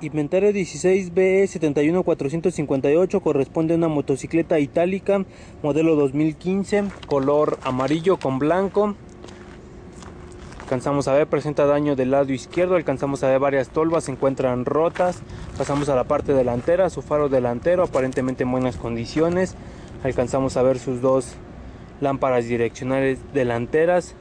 Inventario 16BE71458 corresponde a una motocicleta itálica modelo 2015 color amarillo con blanco. Alcanzamos a ver presenta daño del lado izquierdo alcanzamos a ver varias tolvas se encuentran rotas. Pasamos a la parte delantera su faro delantero aparentemente en buenas condiciones. Alcanzamos a ver sus dos lámparas direccionales delanteras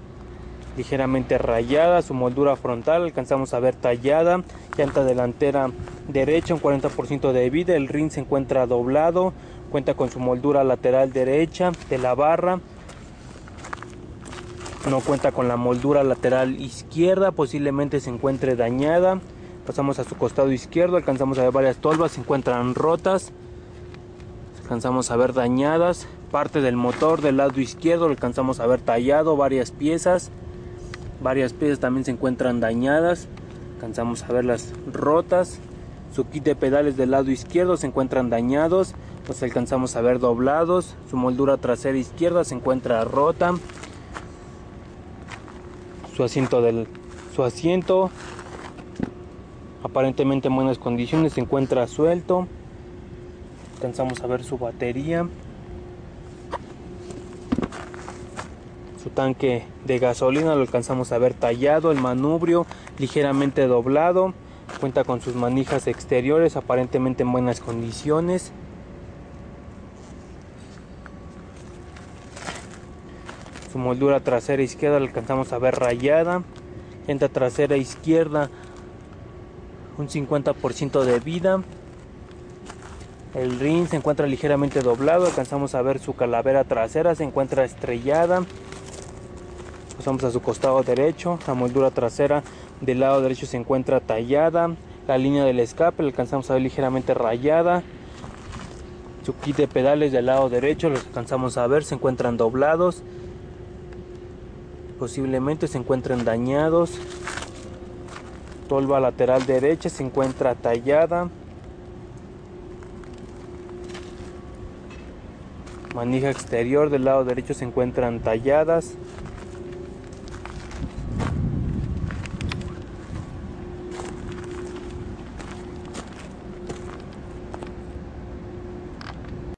ligeramente rayada, su moldura frontal alcanzamos a ver tallada, llanta delantera derecha un 40% de vida, el rin se encuentra doblado, cuenta con su moldura lateral derecha de la barra, no cuenta con la moldura lateral izquierda, posiblemente se encuentre dañada, pasamos a su costado izquierdo, alcanzamos a ver varias tolvas, se encuentran rotas, alcanzamos a ver dañadas, parte del motor del lado izquierdo alcanzamos a ver tallado varias piezas, varias piezas también se encuentran dañadas. Alcanzamos a verlas rotas. Su kit de pedales del lado izquierdo se encuentran dañados. Los alcanzamos a ver doblados. Su moldura trasera izquierda se encuentra rota. Su asiento del su asiento aparentemente en buenas condiciones se encuentra suelto. Alcanzamos a ver su batería tanque de gasolina lo alcanzamos a ver tallado, el manubrio ligeramente doblado, cuenta con sus manijas exteriores aparentemente en buenas condiciones. Su moldura trasera izquierda la alcanzamos a ver rayada, llanta trasera izquierda un 50% de vida. El rin se encuentra ligeramente doblado, alcanzamos a ver su calavera trasera, se encuentra estrellada pasamos a su costado derecho la moldura trasera del lado derecho se encuentra tallada la línea del escape la alcanzamos a ver ligeramente rayada su kit de pedales del lado derecho los alcanzamos a ver se encuentran doblados posiblemente se encuentren dañados tolva lateral derecha se encuentra tallada manija exterior del lado derecho se encuentran talladas